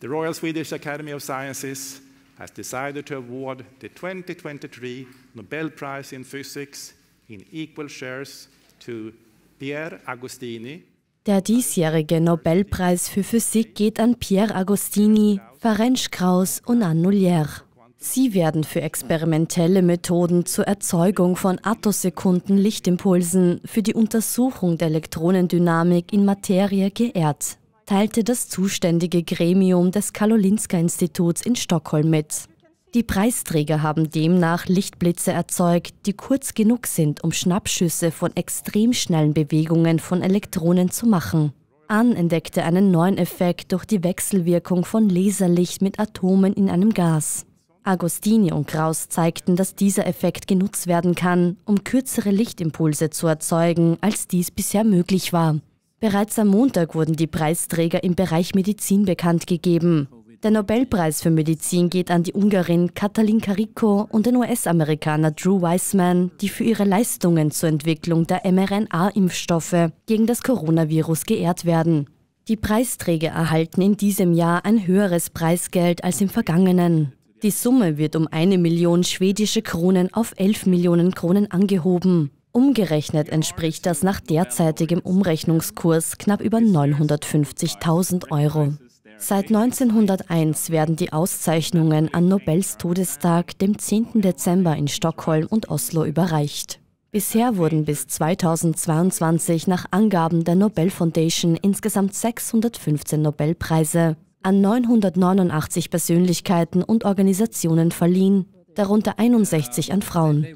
The Royal Swedish Academy of Sciences has decided to award the 2023 Nobel Prize in Physics in equal shares to Pierre Agostini. Der diesjährige Nobelpreis für Physik geht an Pierre Agostini, Ferenc Krauss und Anne Nullière. Sie werden für experimentelle Methoden zur Erzeugung von Attosekunden Lichtimpulsen für die Untersuchung der Elektronendynamik in Materie geehrt, teilte das zuständige Gremium des Karolinska-Instituts in Stockholm mit. Die Preisträger haben demnach Lichtblitze erzeugt, die kurz genug sind, um Schnappschüsse von extrem schnellen Bewegungen von Elektronen zu machen. An entdeckte einen neuen Effekt durch die Wechselwirkung von Laserlicht mit Atomen in einem Gas. Agostini und Kraus zeigten, dass dieser Effekt genutzt werden kann, um kürzere Lichtimpulse zu erzeugen, als dies bisher möglich war. Bereits am Montag wurden die Preisträger im Bereich Medizin bekannt gegeben. Der Nobelpreis für Medizin geht an die Ungarin Katalin Kariko und den US-Amerikaner Drew Weissman, die für ihre Leistungen zur Entwicklung der mRNA-Impfstoffe gegen das Coronavirus geehrt werden. Die Preisträger erhalten in diesem Jahr ein höheres Preisgeld als im vergangenen. Die Summe wird um eine Million schwedische Kronen auf 11 Millionen Kronen angehoben. Umgerechnet entspricht das nach derzeitigem Umrechnungskurs knapp über 950.000 Euro. Seit 1901 werden die Auszeichnungen an Nobels Todestag, dem 10. Dezember in Stockholm und Oslo überreicht. Bisher wurden bis 2022 nach Angaben der Nobel Foundation insgesamt 615 Nobelpreise an 989 Persönlichkeiten und Organisationen verliehen, darunter 61 an Frauen.